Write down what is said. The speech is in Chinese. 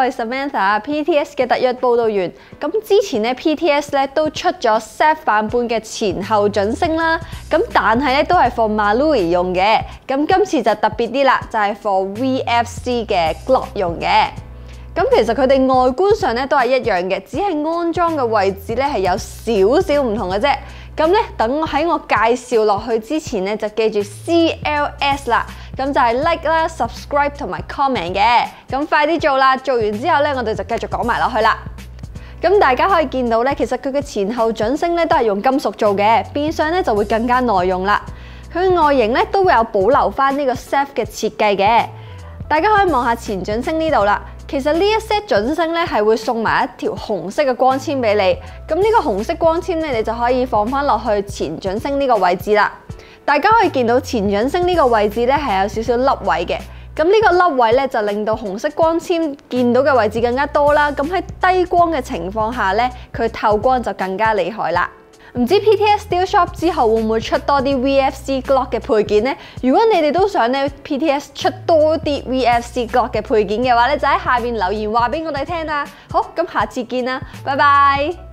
我係 Samantha，PTS 嘅特約報導員。咁之前咧 PTS 咧都出咗 SAF 版本嘅前後準星啦，咁但係咧都係 for Marui 用嘅。咁今次就特別啲啦，就係 for VFC 嘅 Glock 用嘅。咁其實佢哋外觀上咧都係一樣嘅，只係安裝嘅位置咧係有少少唔同嘅啫。咁咧等我喺我介紹落去之前咧，就記住 CLS 啦。咁就係 like 啦、subscribe 同埋 comment 嘅，咁快啲做啦！做完之後咧，我哋就繼續講埋落去啦。咁大家可以見到咧，其實佢嘅前後準星咧都係用金屬做嘅，變相咧就會更加耐用啦。佢外形咧都會有保留翻呢個 SAF 嘅設計嘅。大家可以望下前準星呢度啦。其實呢一 set 準星咧係會送埋一條紅色嘅光纖俾你。咁呢個紅色光纖咧，你就可以放翻落去前準星呢個位置啦。大家可以見到前準星呢個位置咧係有少少凹位嘅，咁呢個凹位咧就令到紅色光纖見到嘅位置更加多啦。咁喺低光嘅情況下咧，佢透光就更加厲害啦。唔知 PTS Steel Shop 之後會唔會出多啲 VFC Glock 嘅配件呢？如果你哋都想咧 PTS 出多啲 VFC Glock 嘅配件嘅話咧，就喺下邊留言話俾我哋聽啦。好，咁下次見啦，拜拜。